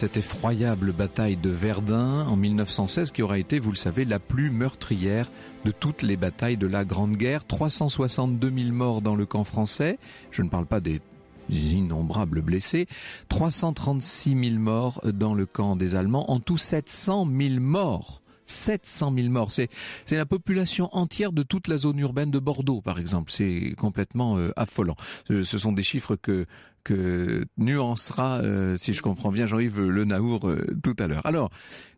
Cette effroyable bataille de Verdun en 1916 qui aura été, vous le savez, la plus meurtrière de toutes les batailles de la Grande Guerre. 362 000 morts dans le camp français. Je ne parle pas des innombrables blessés. 336 000 morts dans le camp des Allemands. En tout 700 000 morts 700 000 morts. C'est, c'est la population entière de toute la zone urbaine de Bordeaux, par exemple. C'est complètement euh, affolant. Ce, sont des chiffres que que nuancera, euh, si je comprends bien, Jean-Yves Le Naour euh, tout à l'heure. Alors,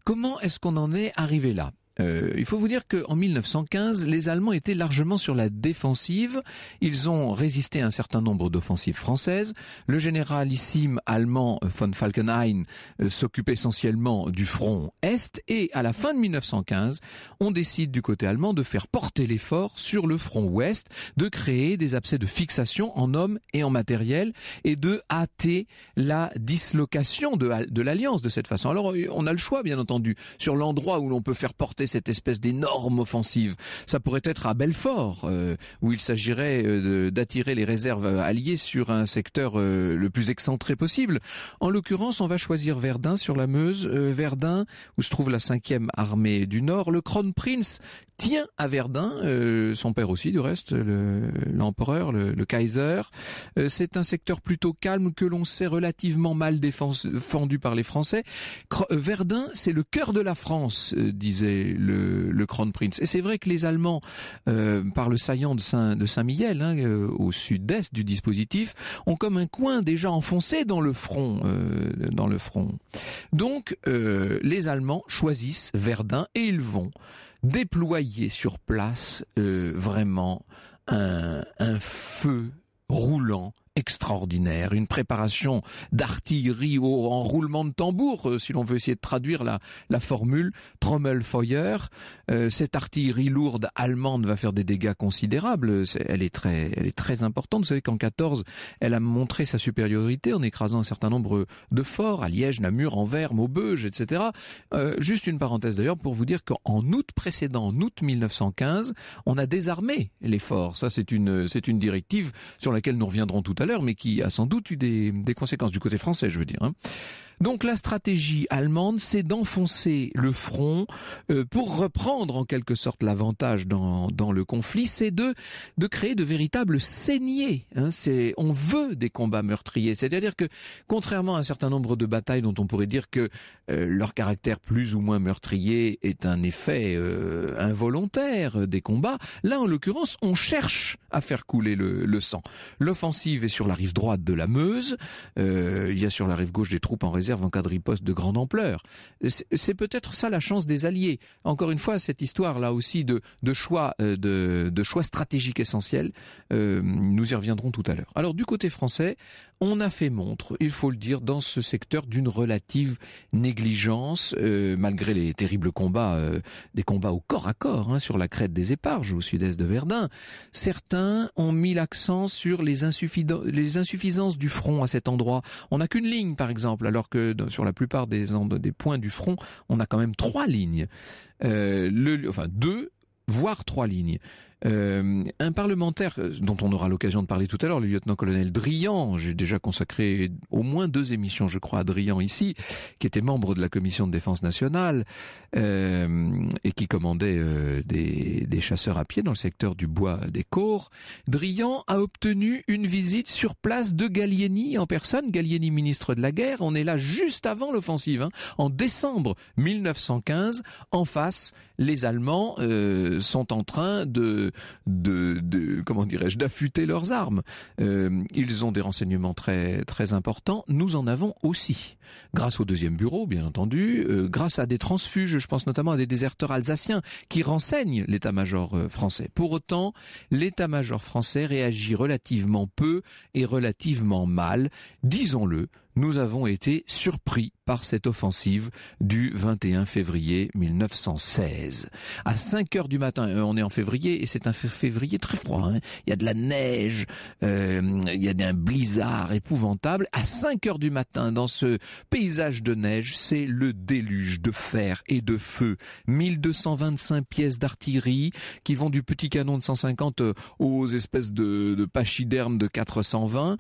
comment est-ce qu'on en est arrivé là? Euh, il faut vous dire qu'en 1915, les Allemands étaient largement sur la défensive. Ils ont résisté à un certain nombre d'offensives françaises. Le généralissime allemand euh, von Falkenhayn euh, s'occupe essentiellement du front Est. Et à la fin de 1915, on décide du côté allemand de faire porter l'effort sur le front Ouest, de créer des abcès de fixation en hommes et en matériel et de hâter la dislocation de, de l'alliance de cette façon. Alors on a le choix, bien entendu, sur l'endroit où l'on peut faire porter cette espèce d'énorme offensive. Ça pourrait être à Belfort, euh, où il s'agirait euh, d'attirer les réserves alliées sur un secteur euh, le plus excentré possible. En l'occurrence, on va choisir Verdun sur la Meuse, Verdun, où se trouve la cinquième armée du Nord. Le Kronprinz tient à Verdun, euh, son père aussi du reste, l'empereur, le, Kaiser. Euh, c'est un secteur plutôt calme que l'on sait relativement mal défendu par les Français. Euh, Verdun, c'est le cœur de la France, disait le, le Kronprinz. Et c'est vrai que les Allemands, par le saillant de Saint, Saint-Mihiel, hein, au sud-est du dispositif, ont comme un coin déjà enfoncé dans le front, dans le front. Donc, les Allemands choisissent Verdun et ils vont déployer sur place euh, vraiment un, un feu roulant extraordinaire, une préparation d'artillerie au enroulement de tambour, euh, si l'on veut essayer de traduire la, la formule Trommelfeuer. Euh, cette artillerie lourde allemande va faire des dégâts considérables. elle est très, elle est très importante. Vous savez qu'en 14, elle a montré sa supériorité en écrasant un certain nombre de forts à Liège, Namur, Anvers, Maubeuge, etc. Euh, juste une parenthèse d'ailleurs pour vous dire qu'en août précédent, en août 1915, on a désarmé les forts. Ça, c'est une, c'est une directive sur laquelle nous reviendrons tout à l'heure, mais qui a sans doute eu des, conséquences du côté français, je veux dire. Hein. Donc la stratégie allemande, c'est d'enfoncer le front euh, pour reprendre en quelque sorte l'avantage dans, dans le conflit, c'est de, de créer de véritables saignées. Hein. C'est, on veut des combats meurtriers. C'est-à-dire que, contrairement à un certain nombre de batailles dont on pourrait dire que euh, leur caractère plus ou moins meurtrier est un effet euh, involontaire des combats, là en l'occurrence, on cherche à faire couler le, le sang. L'offensive est sur la rive droite de la Meuse. il y a sur la rive gauche des troupes en réserve en cas de riposte de grande ampleur. C'est peut-être ça la chance des Alliés. Encore une fois, cette histoire là aussi de, de choix euh, de, de, choix stratégiques essentiels, euh, nous y reviendrons tout à l'heure. Alors du côté français, on a fait montre, il faut le dire, dans ce secteur d'une relative négligence, euh, malgré les terribles combats, des combats au corps à corps hein, sur la crête des Éparges au sud-est de Verdun. Certains ont mis l'accent sur les, les insuffisances du front à cet endroit. On n'a qu'une ligne, par exemple, alors que sur la plupart des, points du front, on a quand même trois lignes. Euh, enfin deux voire trois lignes. Euh, un parlementaire euh, dont on aura l'occasion de parler tout à l'heure, le lieutenant-colonel Drian, j'ai déjà consacré au moins deux émissions, je crois, à Drian ici, qui était membre de la commission de défense nationale euh, et qui commandait des, chasseurs à pied dans le secteur du bois des Corps. Drian a obtenu une visite sur place de Gallieni en personne, Gallieni ministre de la guerre. On est là juste avant l'offensive, hein, en décembre 1915. En face, les Allemands sont en train de de, comment dirais-je, d'affûter leurs armes. Euh, ils ont des renseignements très très importants. Nous en avons aussi, grâce au deuxième bureau, bien entendu, euh, grâce à des transfuges. Je pense notamment à des déserteurs alsaciens qui renseignent l'état-major euh, français. Pour autant, l'état-major français réagit relativement peu et relativement mal, disons-le nous avons été surpris par cette offensive du 21 février 1916. À 5 heures du matin, euh, on est en février et c'est un février très froid. Hein. Il y a de la neige, euh, il y a un blizzard épouvantable. À 5 heures du matin, dans ce paysage de neige, c'est le déluge de fer et de feu. 1225 pièces d'artillerie qui vont du petit canon de 150 euh, aux espèces de, de pachydermes de 420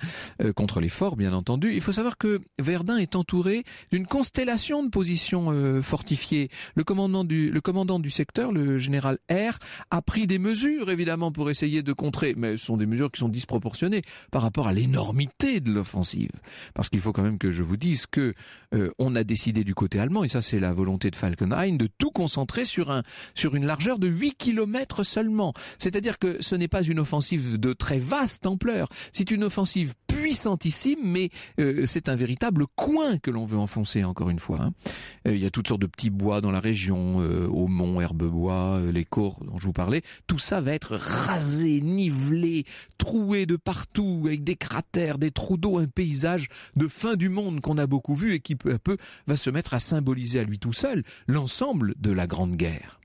contre les forts, bien entendu. Il faut savoir que Verdun est entouré d'une constellation de positions euh, fortifiées. Le commandant du le commandant du secteur, le général R, a pris des mesures évidemment pour essayer de contrer, mais ce sont des mesures qui sont disproportionnées par rapport à l'énormité de l'offensive. Parce qu'il faut quand même que je vous dise que euh, on a décidé du côté allemand, et ça c'est la volonté de Falkenhayn, de tout concentrer sur un sur une largeur de 8 km seulement. C'est-à-dire que ce n'est pas une offensive de très vaste ampleur, c'est une offensive puissantissime, mais euh, c'est un véritable coin que l'on veut enfoncer encore une fois. Hein. Euh, il y a toutes sortes de petits bois dans la région, euh, Aumont, Herbebois, les Cours dont je vous parlais. Tout ça va être rasé, nivelé, troué de partout, avec des cratères, des trous d'eau, un paysage de fin du monde qu'on a beaucoup vu et qui peu à peu va se mettre à symboliser à lui tout seul l'ensemble de la Grande Guerre.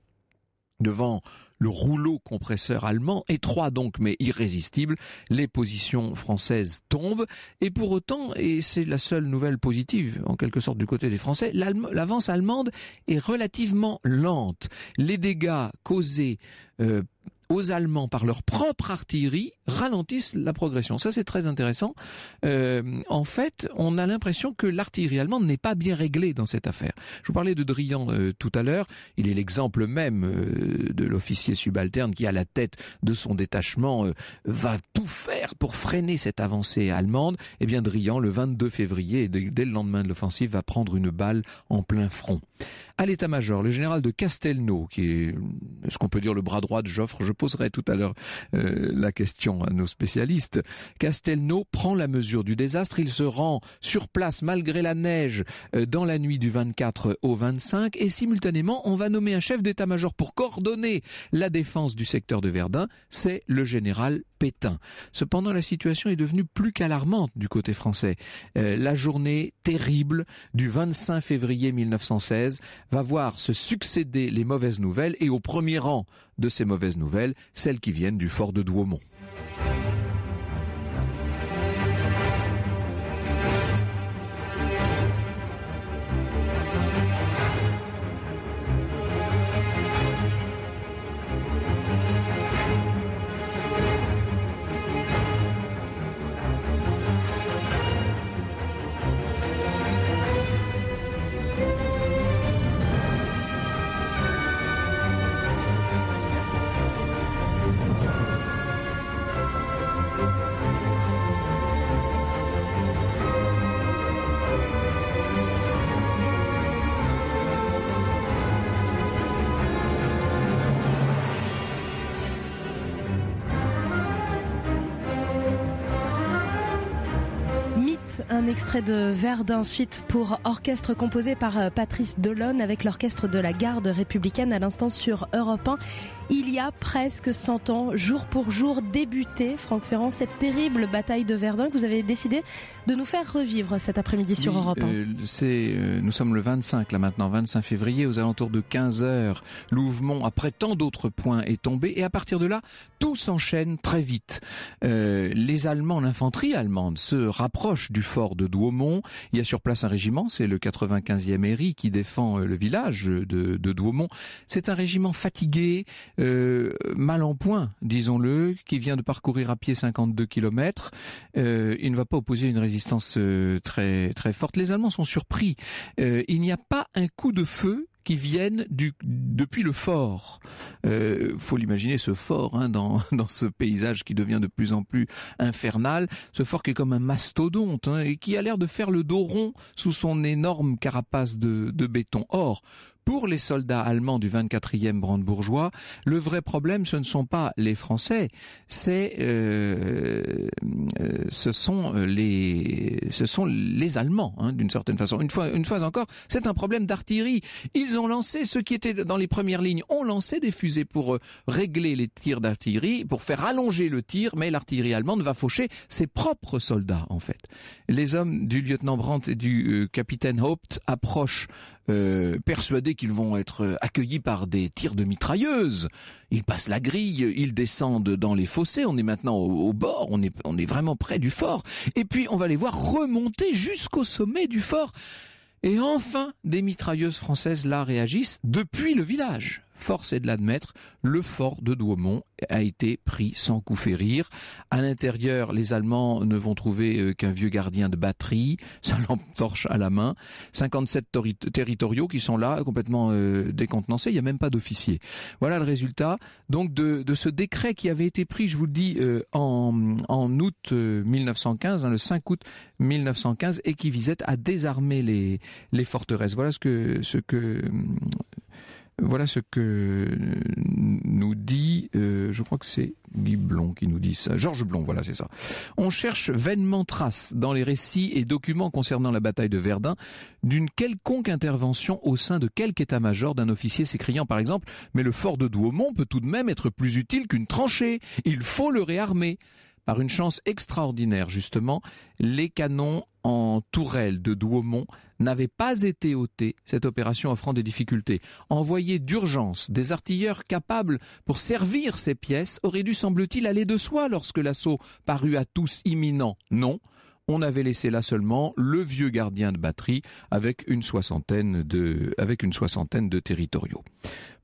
Devant le rouleau compresseur allemand, étroit donc mais irrésistible, les positions françaises tombent, et pour autant, et c'est la seule nouvelle positive en quelque sorte du côté des Français, l'avance allemande est relativement lente. Les dégâts causés euh, aux Allemands par leur propre artillerie ralentissent la progression. Ça, c'est très intéressant. Euh, en fait, on a l'impression que l'artillerie allemande n'est pas bien réglée dans cette affaire. Je vous parlais de Drian euh, tout à l'heure. Il est l'exemple même euh, de l'officier subalterne qui, à la tête de son détachement, va tout faire pour freiner cette avancée allemande. Eh bien, Drian, le 22 février, dès le lendemain de l'offensive, va prendre une balle en plein front à l'état-major, le général de Castelnau, qui est ce qu'on peut dire le bras droit de Joffre, je poserai tout à l'heure euh, la question à nos spécialistes. Castelnau prend la mesure du désastre, il se rend sur place malgré la neige euh, dans la nuit du 24 au 25 et simultanément on va nommer un chef d'état-major pour coordonner la défense du secteur de Verdun, c'est le général Pétain. Cependant, la situation est devenue plus qu'alarmante du côté français. Euh, la journée terrible du 25 février 1916 va voir se succéder les mauvaises nouvelles et au premier rang de ces mauvaises nouvelles, celles qui viennent du fort de Douaumont. Un extrait de Verdun suite pour orchestre composé par euh, Patrice Delonne avec l'orchestre de la garde républicaine à l'instant sur Europe 1. Il y a presque 100 ans, jour pour jour, débuté, Franck Ferrand, cette terrible bataille de Verdun que vous avez décidé de nous faire revivre cet après-midi sur Europe 1. Euh, c'est, euh, nous sommes le 25 là maintenant, 25 février, aux alentours de 15 heures. Louvemont, après tant d'autres points, est tombé et à partir de là, tout s'enchaîne très vite. les Allemands, l'infanterie allemande, se rapproche du fort de Douaumont. Il y a sur place un régiment, c'est le 95e Héry qui défend le village de, de Douaumont. C'est un régiment fatigué, euh, mal en point, disons-le, qui vient de parcourir à pied 52 km. Euh, il ne va pas opposer une résistance euh, très très forte. Les Allemands sont surpris. il n'y a pas un coup de feu qui viennent du, depuis le fort. Euh, faut l'imaginer ce fort hein, dans, dans ce paysage qui devient de plus en plus infernal. Ce fort qui est comme un mastodonte hein, et qui a l'air de faire le dos rond sous son énorme carapace de, de béton. Or, pour les soldats allemands du 24e brandebourgeois, le vrai problème, ce ne sont pas les Français, c'est euh, euh, ce sont les ce sont les Allemands, hein, d'une certaine façon. Une fois une fois encore, c'est un problème d'artillerie. Ils ont lancé ceux qui étaient dans les premières lignes ont lancé des fusées pour euh, régler les tirs d'artillerie, pour faire allonger le tir, mais l'artillerie allemande va faucher ses propres soldats en fait. Les hommes du lieutenant Brandt et du capitaine Haupt approchent euh, persuadés qu'ils vont être euh, accueillis par des tirs de mitrailleuses. Ils passent la grille, ils descendent dans les fossés, on est maintenant au, bord, on est, on est vraiment près du fort. Et puis on va les voir remonter jusqu'au sommet du fort. Et enfin, des mitrailleuses françaises là réagissent depuis le village force est de l'admettre, le fort de Douaumont a été pris sans coup férir. À l'intérieur, les Allemands ne vont trouver euh, qu'un vieux gardien de batterie, sa lampe torche à la main, 57 territoriaux qui sont là, complètement euh, décontenancés, il n'y a même pas d'officier. Voilà le résultat donc de, ce décret qui avait été pris, je vous le dis, euh, en, août 1915, hein, le 5 août 1915, et qui visait à désarmer les, forteresses. Voilà ce que voilà ce que nous dit, euh, je crois que c'est Guy Blon qui nous dit ça. Georges Blon, voilà, c'est ça. On cherche vainement trace dans les récits et documents concernant la bataille de Verdun d'une quelconque intervention au sein de quelque état-major d'un officier s'écriant par exemple Mais le fort de Douaumont peut tout de même être plus utile qu'une tranchée. Il faut le réarmer. Par une chance extraordinaire, justement, les canons en tourelle de Douaumont n'avaient pas été ôtés, cette opération offrant des difficultés. Envoyer d'urgence des artilleurs capables pour servir ces pièces aurait dû, semble-t-il, aller de soi lorsque l'assaut parut à tous imminent. Non, on avait laissé là seulement le vieux gardien de batterie avec une soixantaine de, avec une soixantaine de territoriaux.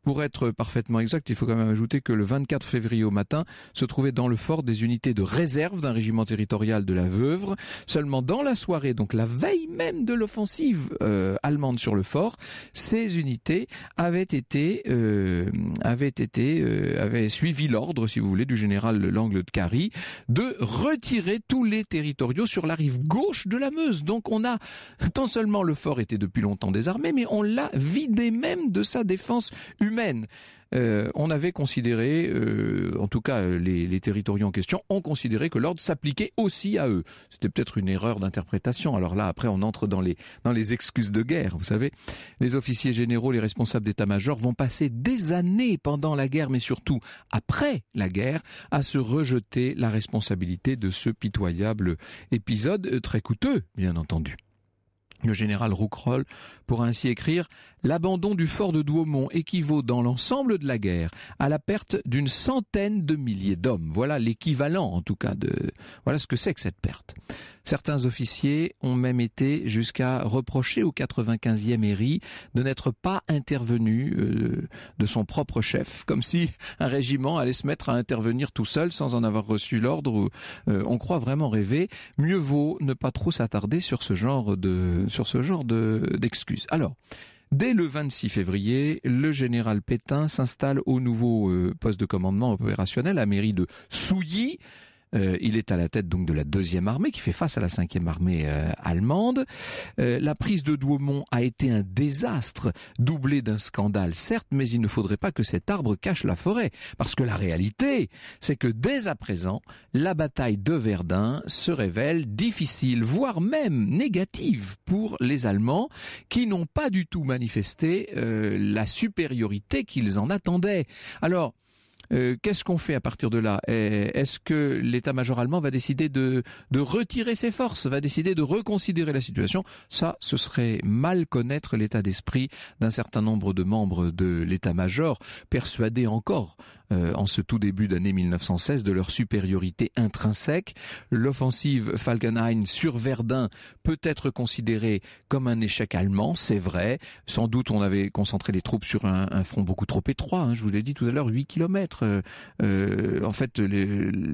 Pour être parfaitement exact, il faut quand même ajouter que le 24 février au matin se trouvaient dans le fort des unités de réserve d'un régiment territorial de la Veuvre. Seulement dans la soirée, donc la veille même de l'offensive euh, allemande sur le fort, ces unités avaient été euh, avaient été euh, avaient suivi l'ordre, si vous voulez, du général Langle de Carry de retirer tous les territoriaux sur la rive gauche de la Meuse. Donc on a tant seulement le fort était depuis longtemps désarmé, mais on l'a vidé même de sa défense humaine. Euh, on avait considéré, euh, en tout cas les, les, territoriaux en question, ont considéré que l'ordre s'appliquait aussi à eux. C'était peut-être une erreur d'interprétation. Alors là, après, on entre dans les, dans les excuses de guerre. Vous savez, les officiers généraux, les responsables d'état-major vont passer des années pendant la guerre, mais surtout après la guerre, à se rejeter la responsabilité de ce pitoyable épisode, euh, très coûteux, bien entendu. Le général Rouquerolles pour ainsi écrire L'abandon du fort de Douaumont équivaut dans l'ensemble de la guerre à la perte d'une centaine de milliers d'hommes. Voilà l'équivalent en tout cas de voilà ce que c'est que cette perte. Certains officiers ont même été jusqu'à reprocher au 95e ERI de n'être pas intervenu euh, de son propre chef, comme si un régiment allait se mettre à intervenir tout seul sans en avoir reçu l'ordre. Euh, on croit vraiment rêver. Mieux vaut ne pas trop s'attarder sur ce genre de sur ce genre d'excuses. Alors. Dès le 26 février, le général Pétain s'installe au nouveau euh, poste de commandement opérationnel à mairie de Souilly. Euh, il est à la tête donc de la deuxième armée qui fait face à la cinquième armée euh, allemande. Euh, la prise de Douaumont a été un désastre, doublé d'un scandale certes, mais il ne faudrait pas que cet arbre cache la forêt, parce que la réalité, c'est que dès à présent, la bataille de Verdun se révèle difficile, voire même négative pour les Allemands, qui n'ont pas du tout manifesté la supériorité qu'ils en attendaient. Alors, euh, qu'est-ce qu'on fait à partir de là? Est-ce que l'état-major allemand va décider de, de retirer ses forces, va décider de reconsidérer la situation? Ça, ce serait mal connaître l'état d'esprit d'un certain nombre de membres de l'état-major, persuadés encore euh, en ce tout début d'année 1916 de leur supériorité intrinsèque. L'offensive Falkenhayn sur Verdun peut être considérée comme un échec allemand, c'est vrai. Sans doute on avait concentré les troupes sur un, front beaucoup trop étroit, hein, je vous l'ai dit tout à l'heure, 8 kilomètres. Euh, euh, en fait,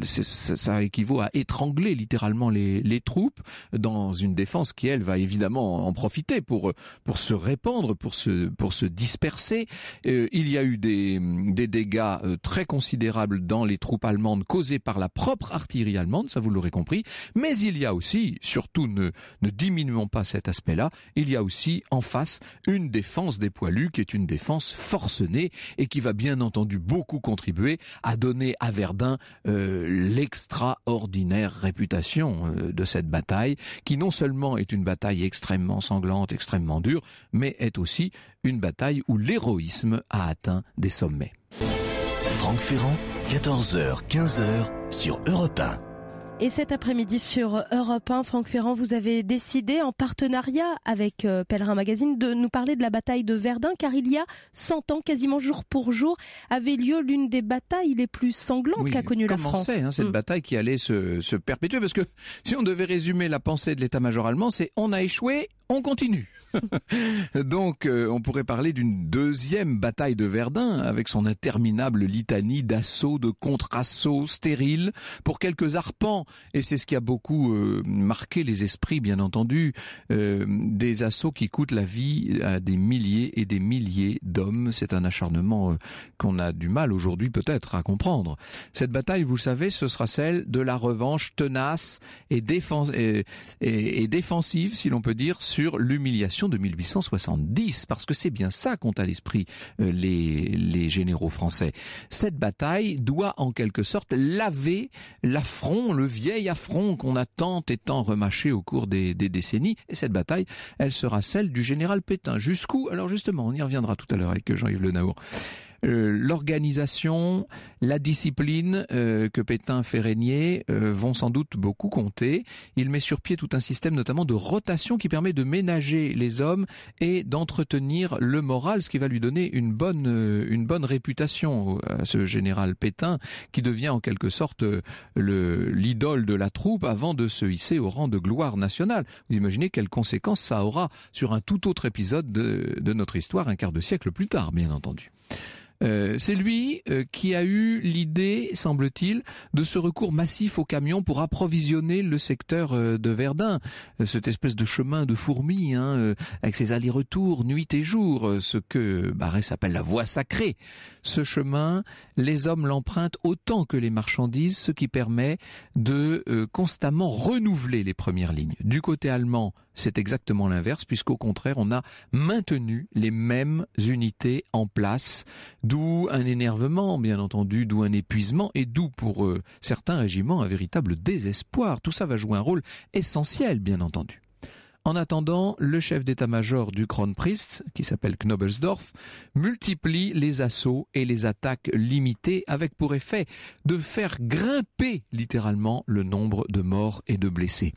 ça équivaut à étrangler littéralement les, les, troupes dans une défense qui, elle, va évidemment en profiter pour, pour se répandre, pour se, pour se disperser. il y a eu des, des dégâts très considérable dans les troupes allemandes causées par la propre artillerie allemande, ça vous l'aurez compris, mais il y a aussi, surtout ne, diminuons pas cet aspect-là, il y a aussi en face une défense des poilus qui est une défense forcenée et qui va bien entendu beaucoup contribuer à donner à Verdun euh, l'extraordinaire réputation euh, de cette bataille, qui non seulement est une bataille extrêmement sanglante, extrêmement dure, mais est aussi une bataille où l'héroïsme a atteint des sommets. Franck Ferrand, 14h, 15h sur Europe 1. Et cet après-midi sur Europe 1, Franck Ferrand, vous avez décidé en partenariat avec euh, Pèlerin Magazine de nous parler de la bataille de Verdun, car il y a 100 ans, quasiment jour pour jour, avait lieu l'une des batailles les plus sanglantes qu'a connue la France. Hein, cette mm. bataille qui allait se, se perpétuer, parce que si on devait résumer la pensée de l'état-major allemand, c'est on a échoué, on continue. Donc, euh, on pourrait parler d'une deuxième bataille de Verdun avec son interminable litanie d'assauts, de contre-assauts stériles pour quelques arpents. Et c'est ce qui a beaucoup euh, marqué les esprits, bien entendu, euh, des assauts qui coûtent la vie à des milliers et des milliers d'hommes. C'est un acharnement qu'on a du mal aujourd'hui peut-être à comprendre. Cette bataille, vous savez, ce sera celle de la revanche tenace et, et défensive, si l'on peut dire, sur l'humiliation de 1870, parce que c'est bien ça qu'ont à l'esprit euh, les, les généraux français. Cette bataille doit en quelque sorte laver l'affront, le vieil affront qu'on a tant et tant remâché au cours des, des décennies. Et cette bataille, elle sera celle du général Pétain. Jusqu'où? Alors justement, on y reviendra tout à l'heure avec Jean-Yves Le Naour. Euh, l'organisation, la discipline euh, que Pétain fait régner euh, vont sans doute beaucoup compter. Il met sur pied tout un système notamment de rotation qui permet de ménager les hommes et d'entretenir le moral, ce qui va lui donner une bonne, une bonne réputation à ce général Pétain qui devient en quelque sorte l'idole de la troupe avant de se hisser au rang de gloire nationale. Vous imaginez quelles conséquences ça aura sur un tout autre épisode de, de notre histoire un quart de siècle plus tard, bien entendu. Euh, c'est lui euh, qui a eu l'idée, semble-t-il, de ce recours massif aux camions pour approvisionner le secteur euh, de Verdun, cette espèce de chemin de fourmis, hein, avec ses allers-retours nuit et jour, ce que Barrès appelle la voie sacrée. Ce chemin, les hommes l'empruntent autant que les marchandises, ce qui permet de constamment renouveler les premières lignes. Du côté allemand, c'est exactement l'inverse, puisqu'au contraire, on a maintenu les mêmes unités en place, d'où un énervement, bien entendu, d'où un épuisement, et d'où pour euh, certains régiments un véritable désespoir. Tout ça va jouer un rôle essentiel, bien entendu. En attendant, le chef d'état-major du Kronprinz, qui s'appelle Knobelsdorf, multiplie les assauts et les attaques limitées avec pour effet de faire grimper littéralement le nombre de morts et de blessés.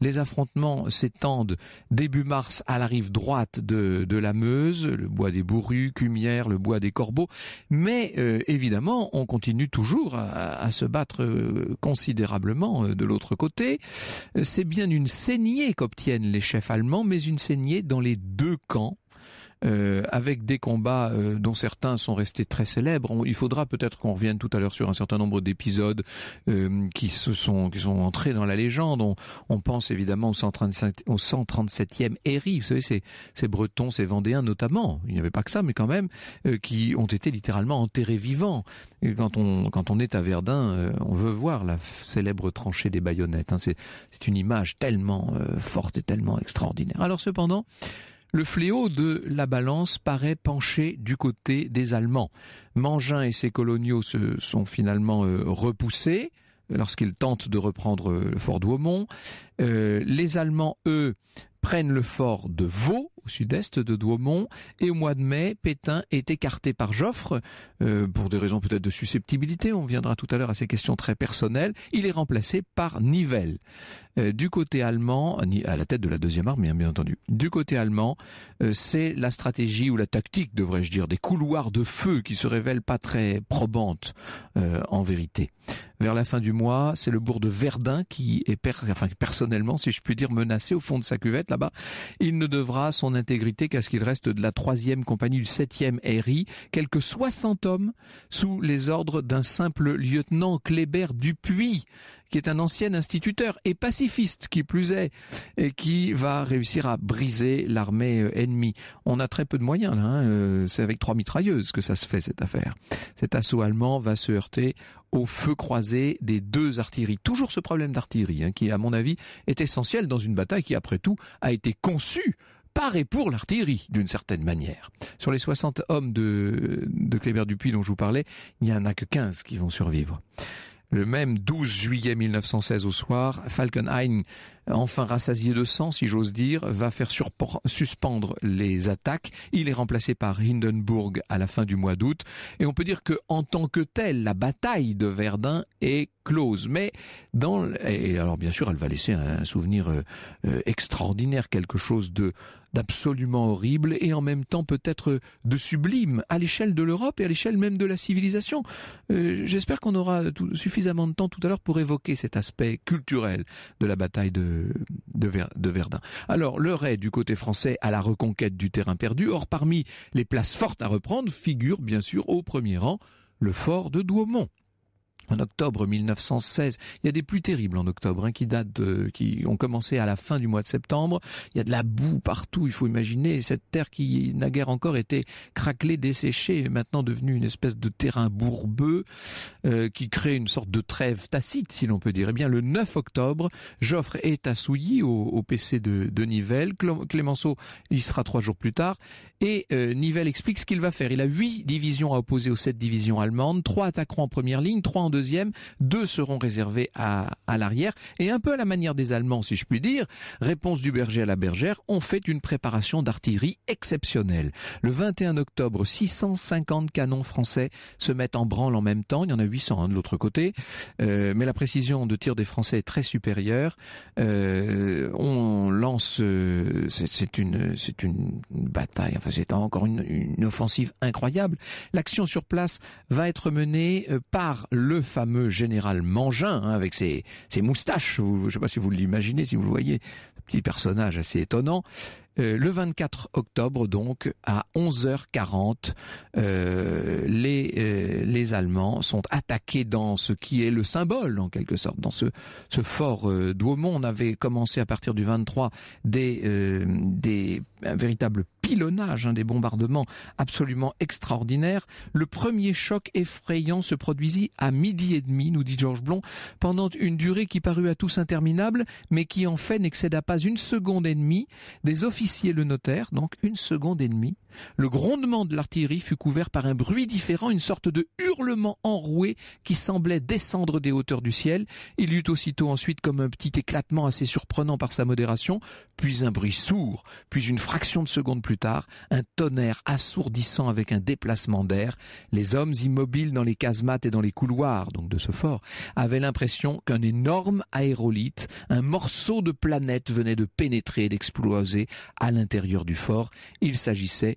Les affrontements s'étendent début mars à la rive droite de, de la Meuse, le bois des Bourrues, Cumières, le bois des Corbeaux, mais euh, évidemment on continue toujours à, à se battre euh, considérablement euh, de l'autre côté. C'est bien une saignée qu'obtiennent les chef allemand, mais une saignée dans les deux camps euh, avec des combats euh, dont certains sont restés très célèbres. il faudra peut-être qu'on revienne tout à l'heure sur un certain nombre d'épisodes euh, qui se sont qui sont entrés dans la légende. On, on pense évidemment au, 137, au 137e Héry, vous savez, ces, ces Bretons, ces Vendéens notamment. Il n'y avait pas que ça, mais quand même, qui ont été littéralement enterrés vivants. Et quand on quand on est à Verdun, on veut voir la célèbre tranchée des baïonnettes. Hein. C'est c'est une image tellement forte et tellement extraordinaire. Alors cependant, le fléau de la balance paraît pencher du côté des Allemands. Mangin et ses coloniaux se sont finalement euh, repoussés lorsqu'ils tentent de reprendre euh, le fort d'Ouaumont. Euh, les Allemands, eux, prennent le fort de Vaux, au sud-est de Douaumont, et au mois de mai, Pétain est écarté par Joffre, euh, pour des raisons peut-être de susceptibilité, on viendra tout à l'heure à ces questions très personnelles, il est remplacé par Nivelle. Euh, du côté allemand, à la tête de la deuxième armée, bien entendu, du côté allemand, euh, c'est la stratégie ou la tactique, devrais-je dire, des couloirs de feu qui se révèlent pas très probantes en vérité. Vers la fin du mois, c'est le bourg de Verdun qui est, personnellement, si je puis dire, menacé au fond de sa cuvette là-bas. Il ne devra son intégrité qu'à ce qu'il reste de la troisième compagnie du septième RI, quelques 60 hommes sous les ordres d'un simple lieutenant Kléber Dupuis, qui est un ancien instituteur et pacifiste qui plus est, et qui va réussir à briser l'armée euh, ennemie. On a très peu de moyens là, hein, euh, c'est avec trois mitrailleuses que ça se fait cette affaire. Cet assaut allemand va se heurter au feu croisé des deux artilleries. Toujours ce problème d'artillerie, hein, qui à mon avis est essentiel dans une bataille qui après tout a été conçue par et pour l'artillerie, d'une certaine manière. Sur les 60 hommes de, de Kléber Dupuis dont je vous parlais, il n'y en a que 15 qui vont survivre. Le même 12 juillet 1916 au soir, Falkenhayn enfin rassasié de sang, si j'ose dire, va faire suspendre les attaques. Il est remplacé par Hindenburg à la fin du mois d'août. Et on peut dire que, en tant que telle, la bataille de Verdun est close. Mais dans, et alors bien sûr, elle va laisser un souvenir euh, euh, extraordinaire, quelque chose de d'absolument horrible et en même temps peut-être de sublime à l'échelle de l'Europe et à l'échelle même de la civilisation. Euh, j'espère qu'on aura suffisamment de temps tout à l'heure pour évoquer cet aspect culturel de la bataille de, de, Verdun. Alors, l'heure est du côté français à la reconquête du terrain perdu. Or, parmi les places fortes à reprendre figure bien sûr au premier rang le fort de Douaumont en octobre 1916. Il y a des pluies terribles en octobre hein, qui datent, qui ont commencé à la fin du mois de septembre. Il y a de la boue partout. Il faut imaginer cette terre qui naguère encore était craquelée, desséchée, maintenant devenue une espèce de terrain bourbeux euh, qui crée une sorte de trêve tacite, si l'on peut dire. Eh bien, le 9 octobre, Joffre est à Souilly, au, PC de, de, Nivelles. Clémenceau y sera trois jours plus tard. Et euh, Nivelle explique ce qu'il va faire. Il a huit divisions à opposer aux sept divisions allemandes. Trois attaqueront en première ligne, trois en deuxième, deux seront réservés à, à l'arrière. Et un peu à la manière des Allemands, si je puis dire, réponse du berger à la bergère, on fait une préparation d'artillerie exceptionnelle. Le 21 octobre, 650 canons français se mettent en branle en même temps. Il y en a 800 hein, de l'autre côté. Euh, mais la précision de tir des Français est très supérieure. Euh, on lance... Euh, c'est une, une bataille. Enfin, c'est encore une, offensive incroyable. L'action sur place va être menée euh, par le fameux général Mangin, hein, avec ses, ses moustaches. je ne sais pas si vous l'imaginez, si vous le voyez, petit personnage assez étonnant. Euh, le 24 octobre, donc, à 11h40, euh, les, euh, les Allemands sont attaqués dans ce qui est le symbole, en quelque sorte, dans ce, ce fort d'Ouaumont. On avait commencé à partir du 23 des, des un véritable pilonnage, hein, des bombardements absolument extraordinaires. Le premier choc effrayant se produisit à midi et demi, nous dit Georges Blond, pendant une durée qui parut à tous interminable, mais qui en fait n'excéda pas une seconde et demie. Des officiers le notèrent, donc une seconde et demie. Le grondement de l'artillerie fut couvert par un bruit différent, une sorte de hurlement enroué qui semblait descendre des hauteurs du ciel. Il y eut aussitôt ensuite comme un petit éclatement assez surprenant par sa modération, puis un bruit sourd, puis une fraction de seconde plus tard, un tonnerre assourdissant avec un déplacement d'air. Les hommes immobiles dans les casemates et dans les couloirs, donc de ce fort, avaient l'impression qu'un énorme aérolite, un morceau de planète venait de pénétrer et d'exploser à l'intérieur du fort. Il s'agissait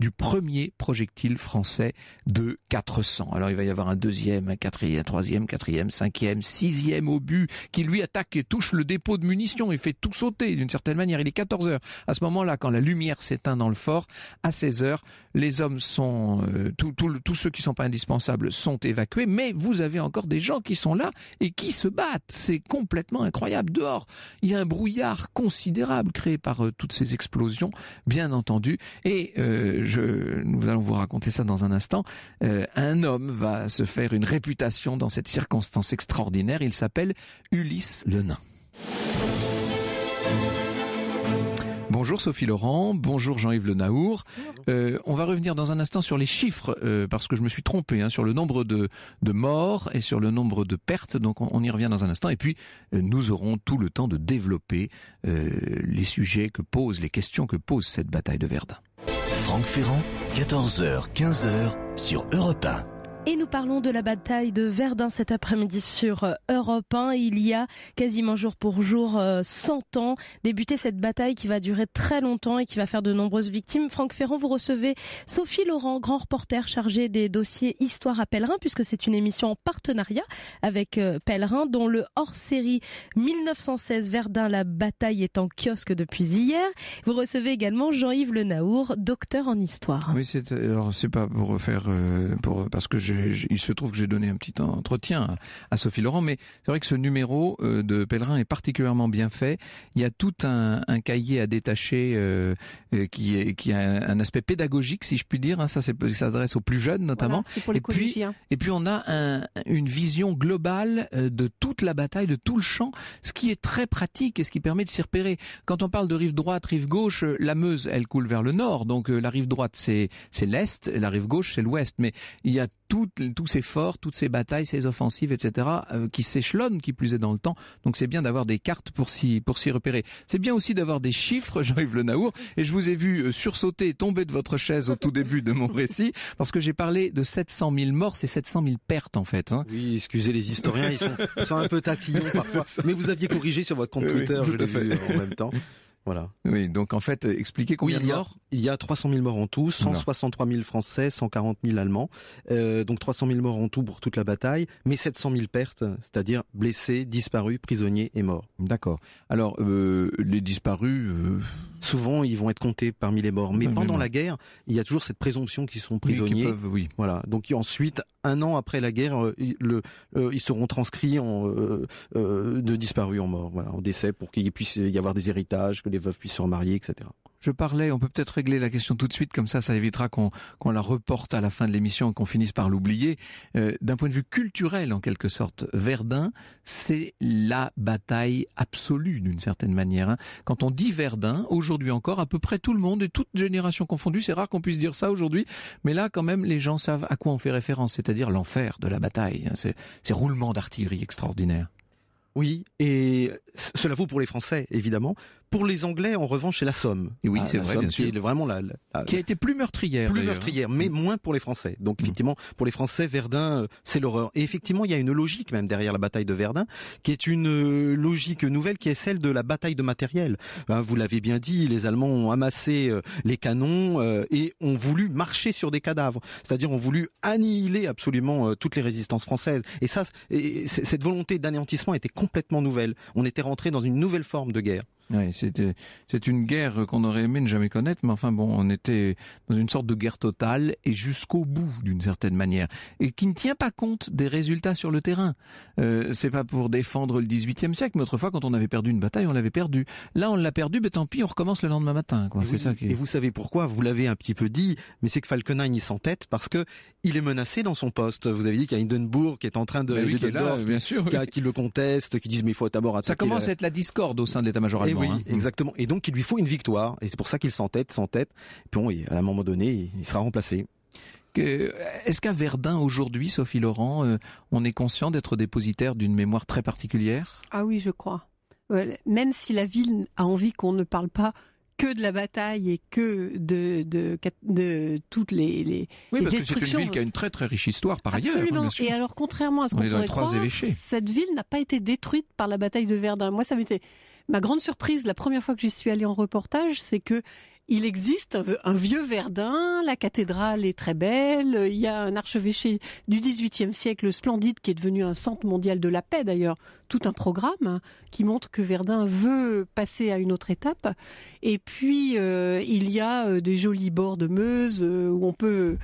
du premier projectile français de 400. Alors il va y avoir un deuxième, un quatrième, un troisième, quatrième, cinquième, sixième obus qui lui attaque et touche le dépôt de munitions et fait tout sauter d'une certaine manière. Il est 14 heures. À ce moment-là, quand la lumière s'éteint dans le fort, à 16 heures, les hommes sont, euh, tous ceux qui sont pas indispensables sont évacués, mais vous avez encore des gens qui sont là et qui se battent. C'est complètement incroyable. Dehors, il y a un brouillard considérable créé par euh, toutes ces explosions, bien entendu, et euh, je, nous allons vous raconter ça dans un instant. Euh, un homme va se faire une réputation dans cette circonstance extraordinaire. Il s'appelle Ulysse le Nain. Bonjour Sophie Laurent, bonjour Jean-Yves Le Naour. Euh, on va revenir dans un instant sur les chiffres euh, parce que je me suis trompé hein, sur le nombre de, de, morts et sur le nombre de pertes. Donc on, y revient dans un instant et puis nous aurons tout le temps de développer les sujets que posent, les questions que pose cette bataille de Verdun. Franck Ferrand, 14h, 15h sur Europe 1. Et nous parlons de la bataille de Verdun cet après-midi sur euh, Europe 1. Il y a quasiment jour pour jour 100 euh, ans débuté cette bataille qui va durer très longtemps et qui va faire de nombreuses victimes. Franck Ferrand, vous recevez Sophie Laurent, grand reporter chargé des dossiers Histoire à Pèlerin, puisque c'est une émission en partenariat avec euh, Pèlerin, dont le hors-série 1916 Verdun, la bataille est en kiosque depuis hier. Vous recevez également Jean-Yves Le Naour, docteur en histoire. Oui, c'est alors c'est pas pour refaire pour parce que je il se trouve que j'ai donné un petit entretien à, Sophie Laurent, mais c'est vrai que ce numéro euh, de Pèlerin est particulièrement bien fait. Il y a tout un, cahier à détacher euh, euh, qui, est, qui a un aspect pédagogique, si je puis dire. Hein. ça, ça s'adresse aux plus jeunes notamment. pour les et, puis, et puis on a une vision globale de toute la bataille, de tout le champ, ce qui est très pratique et ce qui permet de s'y repérer. Quand on parle de rive droite, rive gauche, la Meuse, elle coule vers le nord, donc la rive droite c'est c'est l'est, la rive gauche c'est l'ouest. Mais il y a tous ces forts, toutes ces batailles, ces offensives, etc., euh, qui s'échelonnent, qui plus est dans le temps. Donc c'est bien d'avoir des cartes pour s'y pour s'y repérer. C'est bien aussi d'avoir des chiffres, Jean-Yves Le Naour. Et je vous ai vu euh, sursauter, tomber de votre chaise au tout début de mon récit, parce que j'ai parlé de 700 000 morts, c'est 700 000 pertes en fait. Hein. Oui, excusez les historiens, ils sont, sont un peu tatillons parfois. Mais vous aviez corrigé sur votre compte Twitter, je l'ai vu en même temps. Voilà. Oui, donc en fait, expliquez combien oui, de il y a, morts Il y a 300 000 morts en tout, 163 000 Français, 140 000 Allemands. Euh, donc 300 000 morts en tout pour toute la bataille, mais 700 000 pertes, c'est-à-dire blessés, disparus, prisonniers et morts. D'accord. Alors, euh, les disparus... Euh... Souvent, ils vont être comptés parmi les morts. Mais pendant la guerre, il y a toujours cette présomption qu'ils sont prisonniers. Oui, qui peuvent, oui. Voilà. Donc ensuite, un an après la guerre, euh, le, euh, ils seront transcrits en, euh, de disparus en mort, voilà, en décès, pour qu'il puisse y avoir des héritages, que les veuves puissent se remarier, etc. Je parlais, on peut peut-être régler la question tout de suite, comme ça, ça évitera qu'on la reporte à la fin de l'émission et qu'on finisse par l'oublier. Euh, D'un point de vue culturel, en quelque sorte, Verdun, c'est la bataille absolue, d'une certaine manière. Hein. Quand on dit Verdun, aujourd'hui encore, à peu près tout le monde, et toute génération confondue, c'est rare qu'on puisse dire ça aujourd'hui, mais là, quand même, les gens savent à quoi on fait référence, c'est-à-dire l'enfer de la bataille, hein. ces roulements d'artillerie extraordinaires. Oui, et cela vaut pour les Français, évidemment. Pour les Anglais, en revanche, c'est la Somme. Et oui, ah, c'est vrai, bien sûr. Qui est vraiment la, qui a été plus meurtrière. Plus meurtrière, mais mm. moins pour les Français. Donc mm. effectivement, pour les Français, Verdun, euh, c'est l'horreur. Et effectivement, il y a une logique même derrière la bataille de Verdun, qui est une euh, logique nouvelle, qui est celle de la bataille de matériel. Hein, vous l'avez bien dit, les Allemands ont amassé euh, les canons et ont voulu marcher sur des cadavres. C'est-à-dire ont voulu annihiler absolument toutes les résistances françaises. Et ça, cette volonté d'anéantissement était complètement nouvelle. On était rentré dans une nouvelle forme de guerre. Oui, c'est une guerre qu'on aurait aimé ne jamais connaître, mais enfin bon, on était dans une sorte de guerre totale et jusqu'au bout d'une certaine manière, et qui ne tient pas compte des résultats sur le terrain. Euh, c'est pas pour défendre le XVIIIe siècle, mais autrefois quand on avait perdu une bataille, on l'avait perdu. Là, on l'a perdu, mais tant pis, on recommence le lendemain matin. Quoi. C'est ça Et vous savez pourquoi? Vous l'avez un petit peu dit, mais c'est que Falkenhayn y s'entête parce que il est menacé dans son poste. Vous avez dit qu'il y a Hindenburg qui est en train de, ben qui, là, bien sûr, qui, le conteste, qui disent mais il faut d'abord attaquer. Ça commence à être la discorde au sein de l'état-major allemand. Oui, hein. exactement. Et donc, il lui faut une victoire. Et c'est pour ça qu'il s'entête, s'entête. Puis bon, à un moment donné, il sera remplacé. Est-ce qu'à Verdun aujourd'hui, Sophie Laurent, euh, on est conscient d'être dépositaire d'une mémoire très particulière? Ah oui, je crois. Même si la ville a envie qu'on ne parle pas que de la bataille et que de, de, de, toutes les, les, oui, parce Que c'est une ville qui a une très très riche histoire par ailleurs. Absolument. Et alors, contrairement à ce qu'on pourrait croire, cette ville n'a pas été détruite par la bataille de Verdun. Moi, ça m'était Ma grande surprise, la première fois que j'y suis allée en reportage, c'est que il existe un, vieux Verdun, la cathédrale est très belle, il y a un archevêché du XVIIIe siècle splendide qui est devenu un centre mondial de la paix d'ailleurs, tout un programme qui montre que Verdun veut passer à une autre étape. Et puis euh, il y a euh, des jolis bords de Meuse euh, où on peut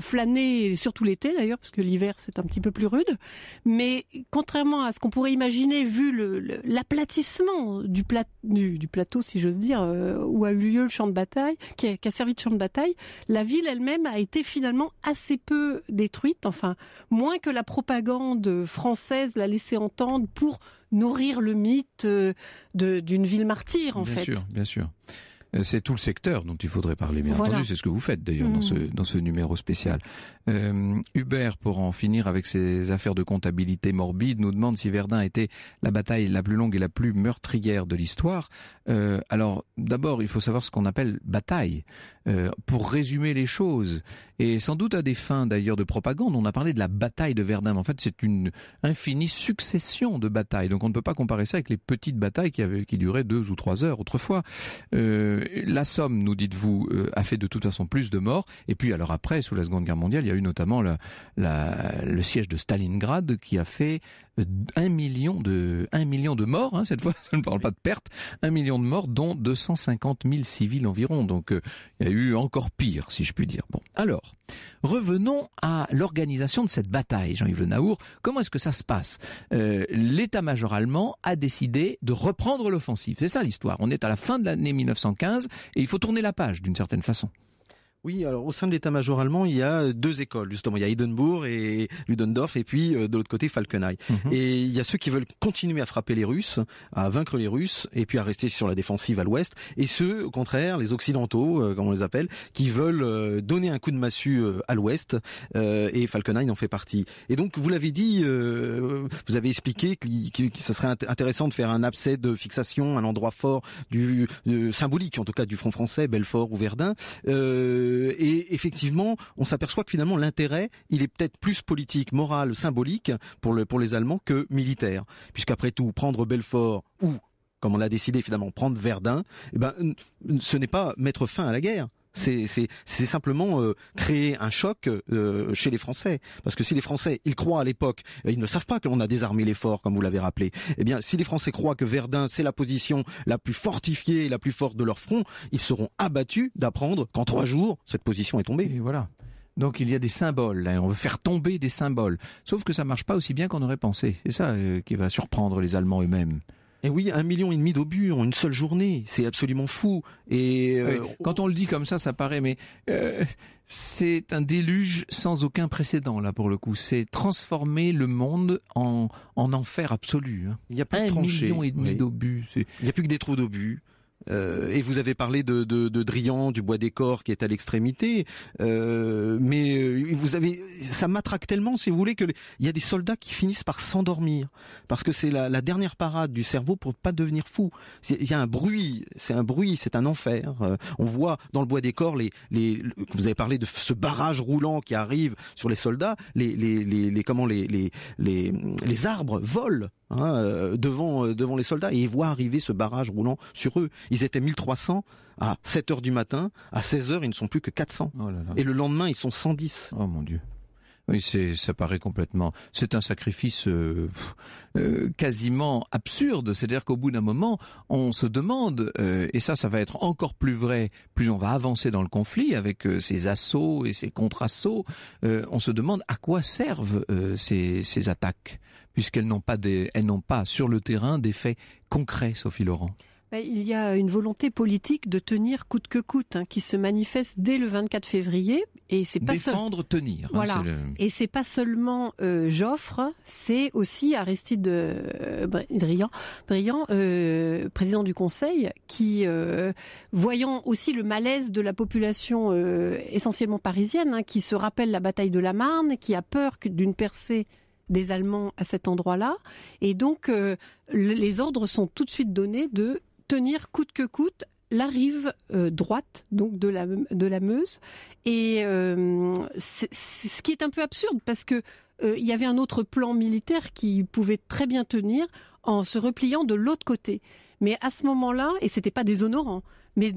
flâner, surtout l'été d'ailleurs, parce que l'hiver c'est un petit peu plus rude. Mais contrairement à ce qu'on pourrait imaginer, vu l'aplatissement du, plateau, si j'ose dire, où a eu lieu le champ de bataille, qui a, qui a servi de champ de bataille, la ville elle-même a été finalement assez peu détruite, enfin moins que la propagande française l'a laissé entendre pour nourrir le mythe euh, d'une ville martyre, en fait. Bien sûr, bien sûr. Euh, c'est tout le secteur dont il faudrait parler, bien entendu. C'est ce que vous faites d'ailleurs dans, ce, mm. dans ce numéro spécial. Euh, Hubert, pour en finir avec ses affaires de comptabilité morbide, nous demande si Verdun était la bataille la plus longue et la plus meurtrière de l'histoire. Euh, alors, d'abord, il faut savoir ce qu'on appelle bataille. Euh, pour résumer les choses, et sans doute à des fins d'ailleurs de propagande, on a parlé de la bataille de Verdun. En fait, c'est une infinie succession de batailles. Donc on ne peut pas comparer ça avec les petites batailles qui, avaient, qui duraient deux ou trois heures autrefois. La Somme, nous dites-vous, a fait de toute façon plus de morts. Et puis alors après, sous la Seconde Guerre mondiale, il y a eu notamment le siège de Stalingrad qui a fait un million de, un million de morts, hein, cette fois, je ne parle pas de pertes, un million de morts, dont 250 000 civils environ. Donc, euh, il y a eu encore pire, si je puis dire. Bon, alors, revenons à l'organisation de cette bataille, Jean-Yves Le Naour. Comment est-ce que ça se passe? Euh, L'état-major allemand a décidé de reprendre l'offensive. C'est ça l'histoire. On est à la fin de l'année 1915 et il faut tourner la page d'une certaine façon. Oui, alors au sein de l'état-major allemand, il y a deux écoles justement. Il y a Hindenburg et Ludendorff, et puis euh, de l'autre côté Falkenhayn. Mhm. Et il y a ceux qui veulent continuer à frapper les Russes, à vaincre les Russes, et puis à rester sur la défensive à l'ouest. Et ceux, au contraire, les Occidentaux, euh, comme on les appelle, qui veulent euh, donner un coup de massue à l'ouest. et Falkenhayn en fait partie. Et donc, vous l'avez dit, vous avez expliqué que, ça serait intéressant de faire un abcès de fixation, un endroit fort du symbolique, en tout cas du front français, Belfort ou Verdun. Euh, et effectivement, on s'aperçoit que finalement l'intérêt, il est peut-être plus politique, moral, symbolique pour les Allemands que militaire. Puisqu'après tout, prendre Belfort ou comme on a décidé finalement prendre Verdun, eh ben, ce n'est pas mettre fin à la guerre. C'est simplement euh, créer un choc euh, chez les Français. Parce que si les Français, ils croient à l'époque, ils ne savent pas qu'on a désarmé l'effort, comme vous l'avez rappelé. Eh bien, si les Français croient que Verdun, c'est la position la plus fortifiée et la plus forte de leur front, ils seront abattus d'apprendre qu'en trois jours, cette position est tombée. Et voilà. Donc il y a des symboles, on veut faire tomber des symboles. Sauf que ça marche pas aussi bien qu'on aurait pensé. C'est ça euh, qui va surprendre les Allemands eux-mêmes. Et oui, un million et demi d'obus en une seule journée, c'est absolument fou. Et euh, quand on le dit comme ça, ça paraît, mais euh, c'est un déluge sans aucun précédent là pour le coup. C'est transformer le monde en, en enfer absolu. Hein. Il n'y a de million et demi d'obus. Il n'y a plus que des trous d'obus. Euh, et vous avez parlé de, de, de, Drian, du bois des corps qui est à l'extrémité, euh, mais euh, vous avez, ça matraque tellement, si vous voulez, que il y a des soldats qui finissent par s'endormir parce que c'est la, la, dernière parade du cerveau pour pas devenir fou. Il y a un bruit, c'est un bruit, c'est un enfer. Euh, on voit dans le bois des corps les, les, vous avez parlé de ce barrage roulant qui arrive sur les soldats, les, les, les, les comment les, les, les, les arbres volent Hein, euh, devant, euh, devant les soldats et ils voient arriver ce barrage roulant sur eux. Ils étaient 1300 à 7 heures du matin, à 16 heures ils ne sont plus que 400. Et le lendemain ils sont 110. Oh mon Dieu. Oui, c'est, ça paraît complètement. C'est un sacrifice euh, quasiment absurde. C'est-à-dire qu'au bout d'un moment, on se demande, et ça, ça va être encore plus vrai plus on va avancer dans le conflit avec ces assauts et ces contre-assauts. on se demande à quoi servent ces, ces attaques puisqu'elles n'ont pas, des, elles n'ont pas sur le terrain des faits concrets, Sophie Laurent. Ben, il y a une volonté politique de tenir coûte que coûte, hein, qui se manifeste dès le 24 février. Et c'est pas défendre, tenir. Hein, voilà. Et c'est pas seulement euh, Joffre, c'est aussi Aristide euh, Briand, euh, président du Conseil, qui, voyant aussi le malaise de la population essentiellement parisienne, hein, qui se rappelle la bataille de la Marne, qui a peur d'une percée des Allemands à cet endroit-là. Et donc, euh, les ordres sont tout de suite donnés de tenir coûte que coûte la rive euh, droite donc de la de la Meuse. Et euh, ce qui est un peu absurde parce que il y avait un autre plan militaire qui pouvait très bien tenir en se repliant de l'autre côté. Mais à ce moment-là et c'était pas déshonorant mais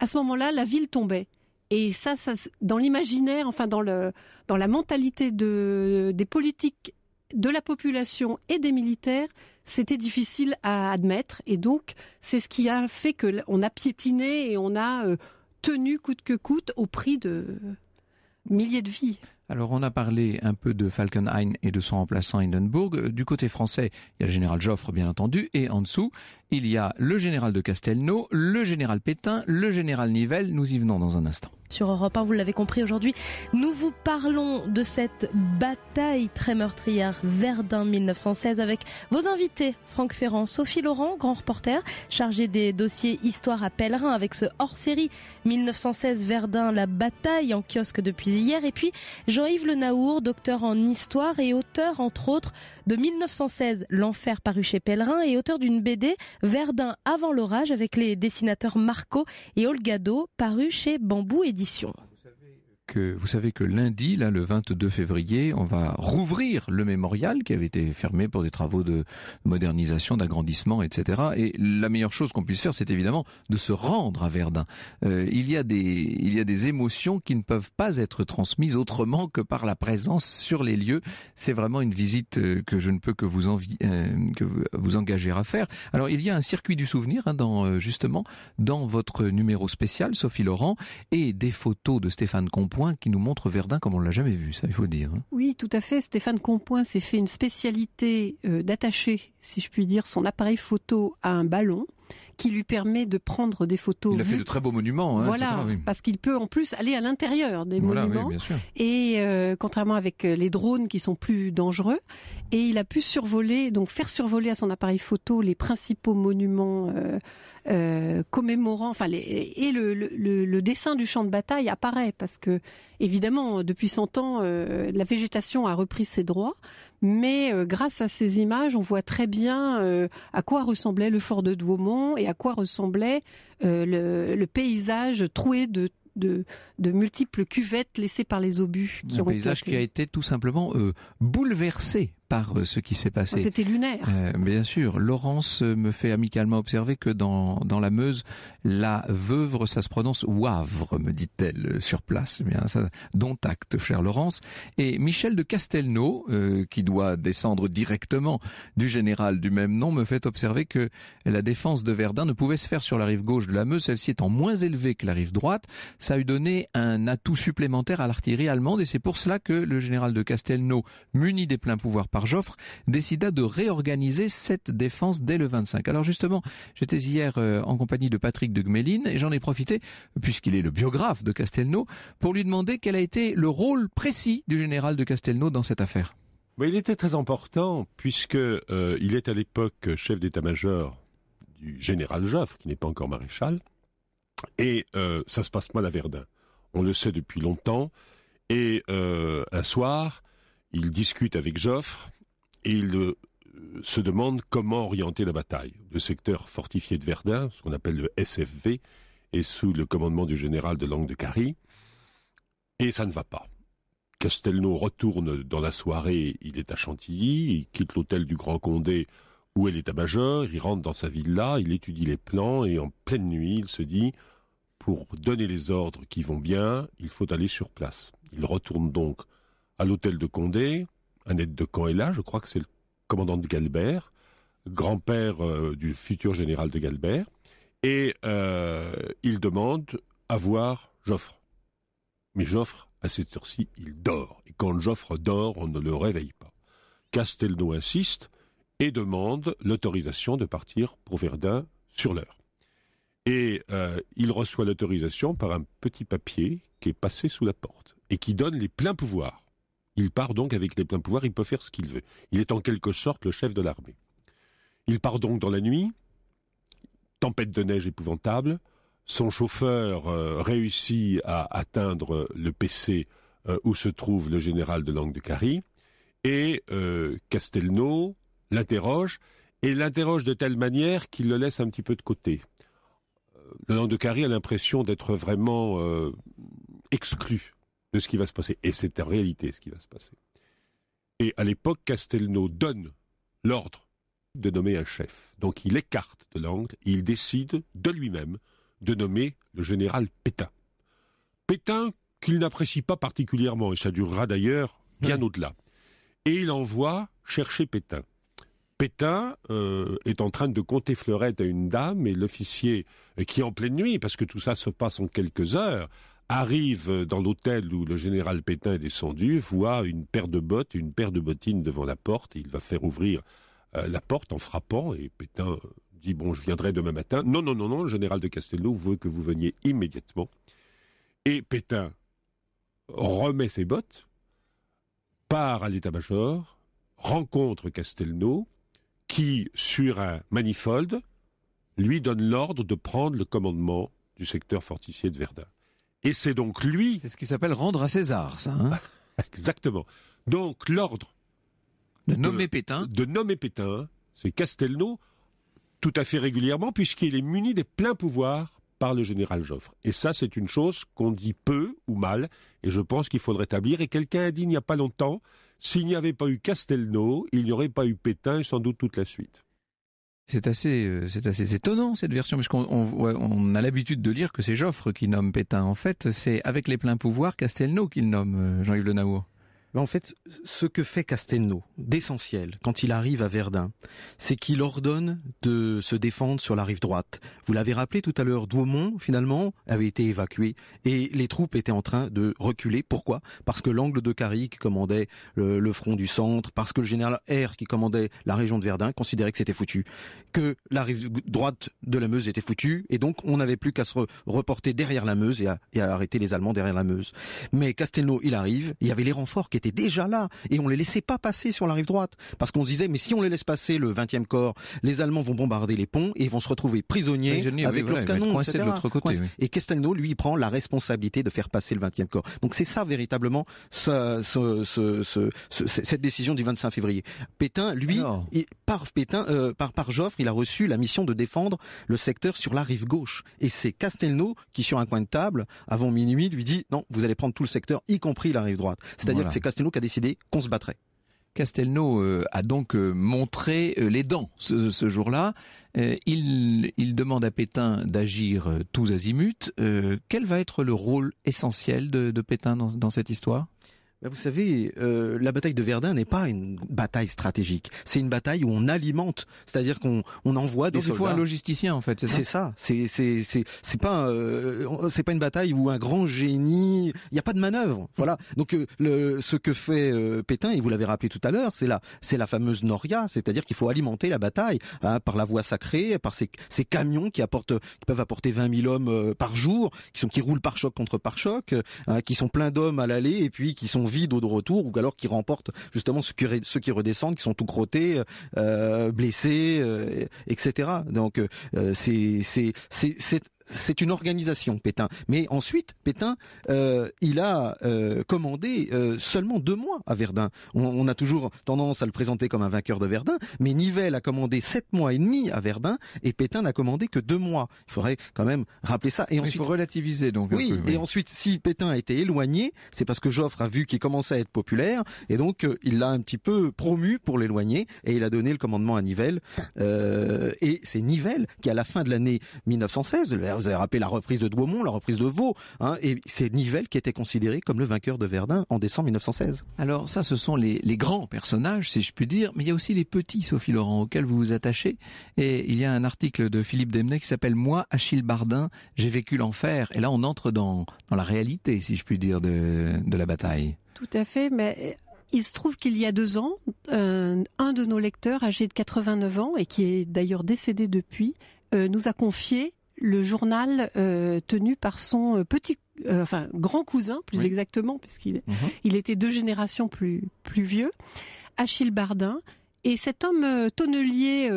à ce moment-là la ville tombait et ça, ça dans l'imaginaire, enfin dans, le, dans la mentalité de, des politiques, de la population et des militaires, c'était difficile à admettre. Et donc, c'est ce qui a fait que on a piétiné et on a euh, tenu coûte que coûte au prix de milliers de vies. Alors on a parlé un peu de Falkenhayn et de son remplaçant Hindenburg. Du côté français, il y a le général Joffre bien entendu, et en dessous, il y a le général de Castelnau, le général Pétain, le général Nivelle. Nous y venons dans un instant. Sur Europe 1, vous l'avez compris aujourd'hui, nous vous parlons de cette bataille très meurtrière Verdun 1916 avec vos invités Franck Ferrand, Sophie Laurent, grand reporter chargé des dossiers Histoire à Pèlerin avec ce hors-série 1916 Verdun, la bataille en kiosque depuis hier et puis Jean-Yves Le Naour, docteur en histoire et auteur entre autres de 1916 L'enfer paru chez Pèlerin et auteur d'une BD Verdun avant l'orage avec les dessinateurs Marco et Olgado paru chez Bambou Édition vous savez que lundi, là, le 22 février, on va rouvrir le mémorial qui avait été fermé pour des travaux de modernisation, d'agrandissement, etc. Et la meilleure chose qu'on puisse faire, c'est évidemment de se rendre à Verdun. Euh, il y a des émotions qui ne peuvent pas être transmises autrement que par la présence sur les lieux. C'est vraiment une visite euh, que je ne peux vous euh, que vous engager à faire. Alors il y a un circuit du souvenir hein, dans justement dans votre numéro spécial, Sophie Laurent, et des photos de Stéphane Qui nous montre Verdun comme on l'a jamais vu, ça il faut dire. Hein. Oui, tout à fait. Stéphane Compoint s'est fait une spécialité euh, d'attacher, si je puis dire, son appareil photo à un ballon qui lui permet de prendre des photos. Il a fait de très beaux monuments. Hein, voilà, parce qu'il peut en plus aller à l'intérieur des monuments. Et euh, contrairement avec euh, les drones qui sont plus dangereux, et il a pu survoler, donc faire survoler à son appareil photo les principaux monuments euh, commémorant, enfin, les, et le, le, le, dessin du champ de bataille apparaît parce que, évidemment, depuis 100 ans, euh, la végétation a repris ses droits, mais euh, grâce à ces images, on voit très bien à quoi ressemblait le fort de Douaumont et à quoi ressemblait le, le paysage troué de de, de, multiples cuvettes laissées par les obus. Qui un paysage qui a été tout simplement bouleversé par euh, ce qui s'est passé. C'était lunaire. Euh, bien sûr. Laurence me fait amicalement observer que dans, dans la Meuse, la veuvre, ça se prononce Wavre, me dit-elle sur place. Eh bien, ça, dont acte, chère Laurence. Et Michel de Castelnau, qui doit descendre directement du général du même nom, me fait observer que la défense de Verdun ne pouvait se faire sur la rive gauche de la Meuse, celle-ci étant moins élevée que la rive droite. Ça a eu donné un atout supplémentaire à l'artillerie allemande et c'est pour cela que le général de Castelnau, muni des pleins pouvoirs Joffre, décida de réorganiser cette défense dès le 25. Alors justement, j'étais hier euh, en compagnie de Patrick de Gméline et j'en ai profité, puisqu'il est le biographe de Castelnau, pour lui demander quel a été le rôle précis du général de Castelnau dans cette affaire. il était très important puisque euh, il est à l'époque chef d'état-major du général Joffre, qui n'est pas encore maréchal, et euh, ça se passe mal à Verdun. On le sait depuis longtemps. Et un soir, il discute avec Joffre et il euh, se demande comment orienter la bataille. Le secteur fortifié de Verdun, ce qu'on appelle le SFV, est sous le commandement du général de Langue de Carie. Et ça ne va pas. Castelnau retourne dans la soirée, il est à Chantilly, il quitte l'hôtel du Grand Condé où est l'état-major, il rentre dans sa villa, il étudie les plans et en pleine nuit, il se dit pour donner les ordres qui vont bien, il faut aller sur place. Il retourne donc à l'hôtel de Condé, un aide de camp est là, je crois que c'est le commandant de Galbert, grand-père euh, du futur général de Galbert, et euh, il demande à voir Joffre. Mais Joffre, à cette heure-ci, il dort. Et quand Joffre dort, on ne le réveille pas. Castelnau insiste et demande l'autorisation de partir pour Verdun sur l'heure. Et euh, il reçoit l'autorisation par un petit papier qui est passé sous la porte et qui donne les pleins pouvoirs. Il part donc avec les pleins pouvoirs, il peut faire ce qu'il veut. Il est en quelque sorte le chef de l'armée. Il part donc dans la nuit, tempête de neige épouvantable, son chauffeur euh, réussit à atteindre le PC euh, où se trouve le général de Langue de Carie, et Castelnau l'interroge, et l'interroge de telle manière qu'il le laisse un petit peu de côté le nom de Carrie a l'impression d'être vraiment euh, exclu de ce qui va se passer. Et c'est en réalité ce qui va se passer. Et à l'époque, Castelnau donne l'ordre de nommer un chef. Donc il écarte de l'angle, il décide de lui-même de nommer le général Pétain. Pétain qu'il n'apprécie pas particulièrement, et ça durera d'ailleurs bien au-delà. Et il envoie chercher Pétain. Pétain euh, est en train de compter fleurette à une dame et l'officier euh, qui en pleine nuit, parce que tout ça se passe en quelques heures, arrive dans l'hôtel où le général Pétain est descendu, voit une paire de bottes et une paire de bottines devant la porte, il va faire ouvrir euh, la porte en frappant, et Pétain dit bon je viendrai demain matin. Non, non, non, non, le général de Castelnau veut que vous veniez immédiatement. Et Pétain remet ses bottes, part à l'état-major, rencontre Castelnau, qui, sur un manifold, lui donne l'ordre de prendre le commandement du secteur fortifié de Verdun. Et c'est donc lui. C'est ce qui s'appelle rendre à César, ça. Hein Exactement. Donc l'ordre de nommer Pétain. De nommer Pétain, c'est Castelnau, tout à fait régulièrement, puisqu'il est muni des pleins pouvoirs par le général Joffre. Et ça, c'est une chose qu'on dit peu ou mal, et je pense qu'il faut le rétablir. Et quelqu'un a dit il n'y a pas longtemps, s'il n'y avait pas eu Castelnau, il n'y aurait pas eu Pétain et sans doute toute la suite. C'est assez, euh, c'est assez étonnant cette version, puisqu'on on, a l'habitude de lire que c'est Joffre qui nomme Pétain. En fait, c'est avec les pleins pouvoirs Castelnau qu'il nomme euh, Jean-Yves Le Naour en fait, ce que fait Castelnau, d'essentiel, quand il arrive à Verdun, c'est qu'il ordonne de se défendre sur la rive droite. Vous l'avez rappelé tout à l'heure, Douaumont, finalement, avait été évacué et les troupes étaient en train de reculer. Pourquoi? Parce que l'angle de Carrie, qui commandait le, front du centre, parce que le général R, qui commandait la région de Verdun, considérait que c'était foutu, que la rive droite de la Meuse était foutue, et donc on n'avait plus qu'à se reporter derrière la Meuse et à, et à arrêter les Allemands derrière la Meuse. Mais Castelnau, il arrive, il y avait les renforts qui étaient déjà là et on les laissait pas passer sur la rive droite parce qu'on disait mais si on les laisse passer le 20e corps, les Allemands vont bombarder les ponts et vont se retrouver prisonniers, avec leurs canons, etc. De côté, Et Castelnau lui il prend la responsabilité de faire passer le 20e corps. Donc c'est ça véritablement ce, ce, cette décision du 25 février. Pétain lui par Pétain euh, par par Joffre, il a reçu la mission de défendre le secteur sur la rive gauche et c'est Castelnau qui sur un coin de table avant minuit lui dit non, vous allez prendre tout le secteur y compris la rive droite. C'est-à-dire que c'est Castelnau a décidé qu'on se battrait. Castelnau a donc montré les dents ce, jour-là. Il, demande à Pétain d'agir tous azimuts. quel va être le rôle essentiel de, Pétain dans, cette histoire? Vous savez, euh, la bataille de Verdun n'est pas une bataille stratégique. C'est une bataille où on alimente, c'est-à-dire qu'on on envoie des Donc soldats. Il faut un logisticien en fait, c'est ça? C'est c'est c'est c'est pas euh, c'est pas une bataille où un grand génie. Il n'y a pas de manœuvre. Voilà. Donc euh, le, ce que fait euh, Pétain, et vous l'avez rappelé tout à l'heure, c'est la c'est la fameuse Noria, c'est-à-dire qu'il faut alimenter la bataille hein, par la voie sacrée, par ces ces camions qui apportent qui peuvent apporter 20 000 hommes par jour, qui sont qui roulent par choc contre par choc, hein, qui sont pleins d'hommes à l'aller et puis qui sont vides au de retour, ou alors qui remportent justement ceux qui, redescendent, qui sont tout crottés, euh, blessés, euh, etc. Donc euh, c'est c'est une organisation, Pétain. Mais ensuite, Pétain, euh, il a euh, commandé euh, seulement deux mois à Verdun. On, a toujours tendance à le présenter comme un vainqueur de Verdun, mais Nivelle a commandé sept mois et demi à Verdun et Pétain n'a commandé que deux mois. Il faudrait quand même rappeler ça. Et ensuite, il faut relativiser donc. Oui, et ensuite, si Pétain a été éloigné, c'est parce que Joffre a vu qu'il commençait à être populaire et donc il l'a un petit peu promu pour l'éloigner et il a donné le commandement à Nivelle. et c'est Nivelle qui, à la fin de l'année 1916, vous avez rappelé la reprise de Douaumont, la reprise de Vaux, hein, et c'est Nivelle qui était considéré comme le vainqueur de Verdun en décembre 1916. Alors ça, ce sont les, grands personnages, si je puis dire, mais il y a aussi les petits, Sophie Laurent, auxquels vous vous attachez. Et il y a un article de Philippe Demnet qui s'appelle Moi, Achille Bardin, j'ai vécu l'enfer. Et là, on entre dans, dans la réalité, si je puis dire, de, de la bataille. Tout à fait, mais il se trouve qu'il y a deux ans, euh, un de nos lecteurs, âgé de 89 ans et qui est d'ailleurs décédé depuis, euh, nous a confié le journal euh, tenu par son petit, enfin grand cousin plus exactement, puisqu'il mhm. il était deux générations plus plus vieux, Achille Bardin. Et cet homme tonnelier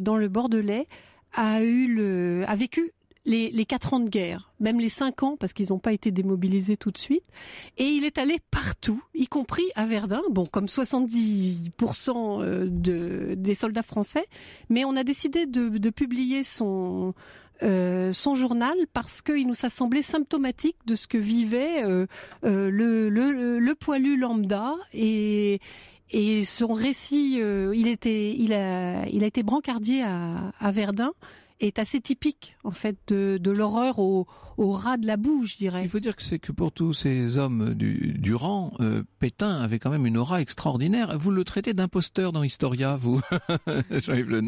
dans le Bordelais a eu le, a vécu les, les quatre ans de guerre, même les cinq ans, parce qu'ils n'ont pas été démobilisés tout de suite. Et il est allé partout, y compris à Verdun, bon, comme 70% euh, de, des soldats français. Mais on a décidé de, de publier son, euh, son journal parce qu'il nous a semblé symptomatique de ce que vivait euh, euh le, le, le, poilu lambda et et son récit, euh, il était, il a, il a été brancardier à, à Verdun. Est assez typique en fait de, de l'horreur au, au ras de la boue, je dirais. Il faut dire que c'est que pour tous ces hommes du, du rang, euh, Pétain avait quand même une aura extraordinaire. Vous le traitez d'imposteur dans Historia, vous, Jean-Yves Le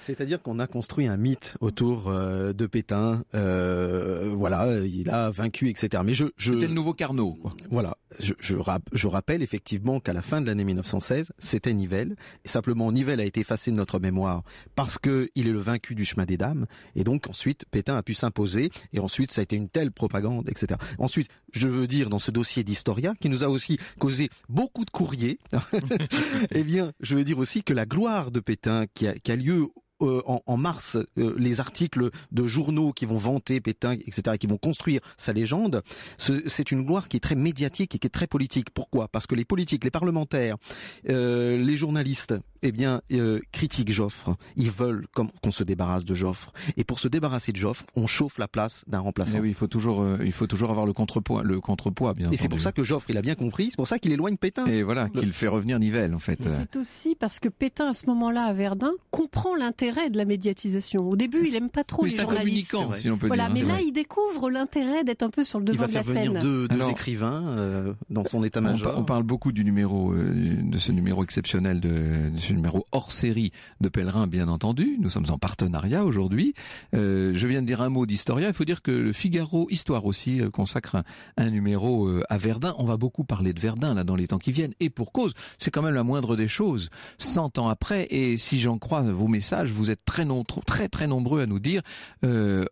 C'est-à-dire qu'on a construit un mythe autour euh, de Pétain. Euh, voilà, il a vaincu, etc. Mais je, je... c'était le nouveau Carnot. Quoi. Voilà, je, je, je rappelle effectivement qu'à la fin de l'année 1916, c'était Nivelle. Et simplement, Nivelle a été effacé de notre mémoire parce que il est le vaincu du chemin des dames. Et donc ensuite, Pétain a pu s'imposer. Et ensuite, ça a été une telle propagande, etc. Ensuite, je veux dire dans ce dossier d'Historia, qui nous a aussi causé beaucoup de courriers, eh bien, je veux dire aussi que la gloire de Pétain qui a, lieu euh, en, mars euh, les articles de journaux qui vont vanter Pétain, etc., qui vont construire sa légende, c'est une gloire qui est très médiatique et qui est très politique. Pourquoi? Parce que les politiques, les parlementaires, euh, les journalistes, eh bien, euh, critiquent Joffre. Ils veulent qu'on se débarrasse de Joffre. Et pour se débarrasser de Joffre, on chauffe la place d'un remplaçant. oui, il faut toujours, euh, il faut toujours avoir le contrepoids, le contrepoids, bien. Et c'est pour ça que Joffre, il a bien compris. C'est pour ça qu'il éloigne Pétain. Et voilà, qu'il fait revenir Nivelle, en fait. C'est aussi parce que Pétain, à ce moment-là, à Verdun, comprend l'intérêt de la médiatisation. Au début, il aime pas trop les journalistes. communicant, si on peut voilà, dire. mais là, il découvre l'intérêt d'être un peu sur le devant de la scène. Il va faire venir deux, écrivains euh, dans son état-major. On, parle beaucoup du numéro, de ce numéro exceptionnel, de, de numéro hors série de pèlerins, bien entendu. Nous sommes en partenariat aujourd'hui. Euh, je viens de dire un mot d'Historia. Il faut dire que le Figaro Histoire aussi euh, consacre un, numéro euh, à Verdun. On va beaucoup parler de Verdun là dans les temps qui viennent. Et pour cause, c'est quand même la moindre des choses. Cent ans après, et si j'en crois vos messages, vous êtes très, très nombreux à nous dire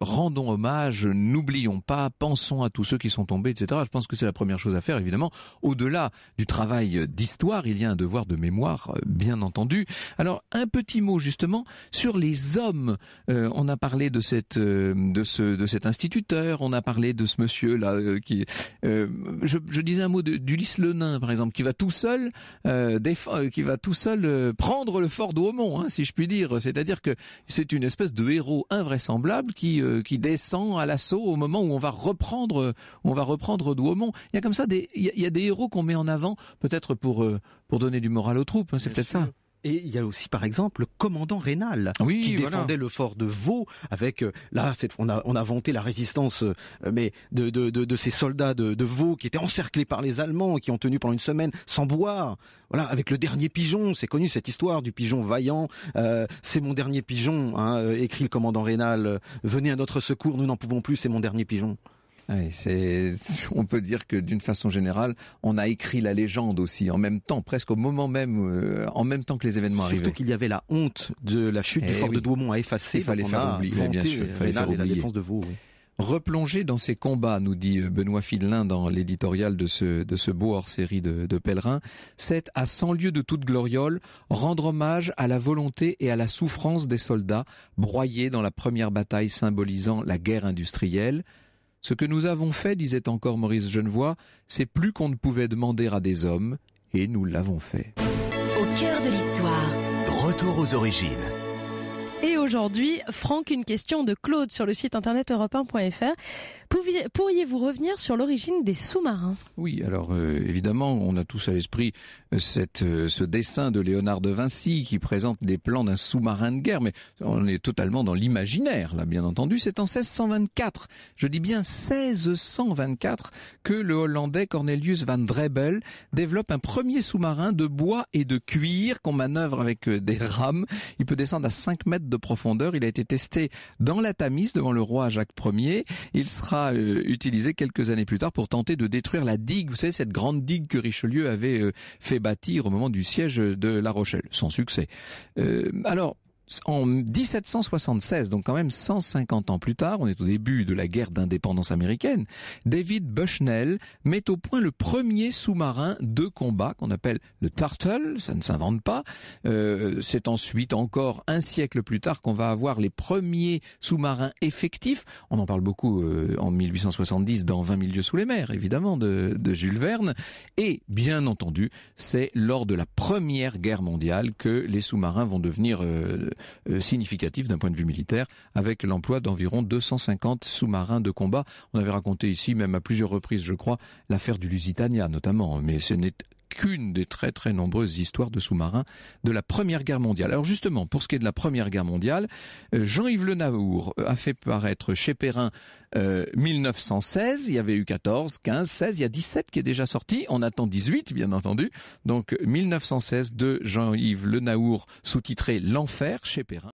rendons hommage, n'oublions pas, pensons à tous ceux qui sont tombés, etc. Je pense que c'est la première chose à faire, évidemment. Au-delà du travail d'histoire, il y a un devoir de mémoire, bien entendu. Alors, un petit mot justement sur les hommes. Euh, on a parlé de cette euh, de ce de cet instituteur, on a parlé de ce monsieur là euh, qui je, disais un mot d'Ulysse Le Nain par exemple qui va tout seul qui va tout seul prendre le fort d'Aumont hein, si je puis dire, c'est-à-dire que c'est une espèce de héros invraisemblable qui qui descend à l'assaut au moment où on va reprendre on va reprendre Douaumont. Il y a comme ça des il y a, des héros qu'on met en avant peut-être pour pour donner du moral aux troupes, hein, c'est peut-être ça. Et il y a aussi, par exemple, le commandant Rénal, qui défendait le fort de Vaux, avec, euh, là, on a, on a vanté la résistance, euh, mais de, de, de, ces soldats de, de Vaux qui étaient encerclés par les Allemands, qui ont tenu pendant une semaine sans boire. Voilà, avec le dernier pigeon, c'est connu cette histoire du pigeon vaillant. Euh, c'est mon dernier pigeon, hein, écrit le commandant Rénal. Venez à notre secours, nous n'en pouvons plus, c'est mon dernier pigeon. Oui, c'est, on peut dire que d'une façon générale, on a écrit la légende aussi en même temps, presque au moment même, euh, en même temps que les événements Surtout arrivaient. qu'il y avait la honte de la chute du eh fort de Douaumont à effacer. Il fallait faire oublier, bien sûr. Il fallait faire oublier. la défense de Vaud. Oui. Replonger dans ces combats, nous dit Benoît Fidelin dans l'éditorial de ce, de ce beau hors-série de, de Pèlerins, c'est à 100 lieues de toute gloriole rendre hommage à la volonté et à la souffrance des soldats broyés dans la première bataille symbolisant la guerre industrielle. Ce que nous avons fait, disait encore Maurice Genevoix, c'est plus qu'on ne pouvait demander à des hommes, et nous l'avons fait. Au cœur de l'histoire. Retour aux origines. Aujourd'hui, Franck, une question de Claude sur le site internet europe Pourriez-vous revenir sur l'origine des sous-marins? Oui, alors euh, évidemment, on a tous à l'esprit euh, euh, ce dessin de Léonard de Vinci qui présente des plans d'un sous-marin de guerre, mais on est totalement dans l'imaginaire, là, bien entendu. C'est en 1624, je dis bien 1624, que le Hollandais Cornelius van Drebel développe un premier sous-marin de bois et de cuir qu'on manœuvre avec des rames. Il peut descendre à 5 mètres de profondeur. Il a été testé dans la Tamise devant le roi Jacques Ier. Il sera euh, utilisé quelques années plus tard pour tenter de détruire la digue, vous savez, cette grande digue que Richelieu avait euh, fait bâtir au moment du siège de La Rochelle, sans succès. Euh, alors, en 1776, donc quand même 150 ans plus tard, on est au début de la guerre d'indépendance américaine, David Bushnell met au point le premier sous-marin de combat qu'on appelle le Turtle, ça ne s'invente pas. Euh, c'est ensuite encore un siècle plus tard qu'on va avoir les premiers sous-marins effectifs. On en parle beaucoup euh, en 1870 dans 20 milieux sous les mers, évidemment, de, Jules Verne. Et bien entendu, c'est lors de la première guerre mondiale que les sous-marins vont devenir euh, significatif d'un point de vue militaire, avec l'emploi d'environ 250 sous-marins de combat. On avait raconté ici, même à plusieurs reprises, je crois, l'affaire du Lusitania notamment, mais ce n'est qu'une des très très nombreuses histoires de sous-marins de la Première Guerre mondiale. Alors justement, pour ce qui est de la Première Guerre mondiale, euh, Jean-Yves Le Naour a fait paraître chez Perrin 1916, il y avait eu 14, 15, 16, il y a 17 qui est déjà sorti, on attend 18 bien entendu. Donc 1916 de Jean-Yves Le Naour sous-titré L'enfer chez Perrin.